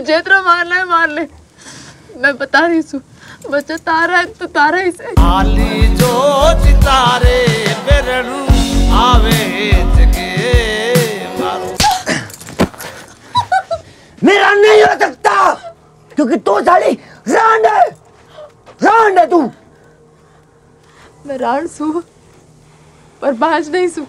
जेतरा मारना है मार ले। मैं बता रही हूँ बच्चा तारा है तो तारा ही से। आली जो चितारे बेरणू आवे जगे मारो। मेरा नहीं हो सकता क्योंकि तू साली रांड है रांड है तू। मैं रांड सू पर बाज नहीं सू।